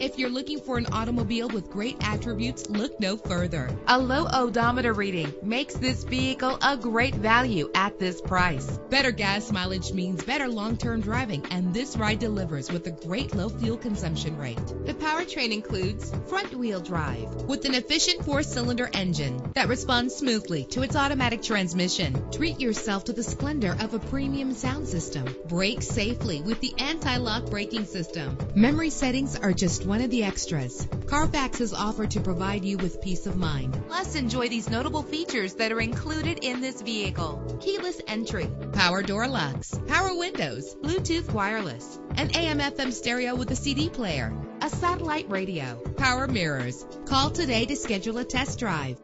If you're looking for an automobile with great attributes, look no further. A low odometer reading makes this vehicle a great value at this price. Better gas mileage means better long-term driving, and this ride delivers with a great low fuel consumption rate. The powertrain includes front-wheel drive with an efficient four-cylinder engine that responds smoothly to its automatic transmission. Treat yourself to the splendor of a premium sound system. Brake safely with the anti-lock braking system. Memory settings are just one of the extras. Carfax is offered to provide you with peace of mind. Plus, enjoy these notable features that are included in this vehicle. Keyless entry, power door locks, power windows, Bluetooth wireless, an AM FM stereo with a CD player, a satellite radio, power mirrors. Call today to schedule a test drive.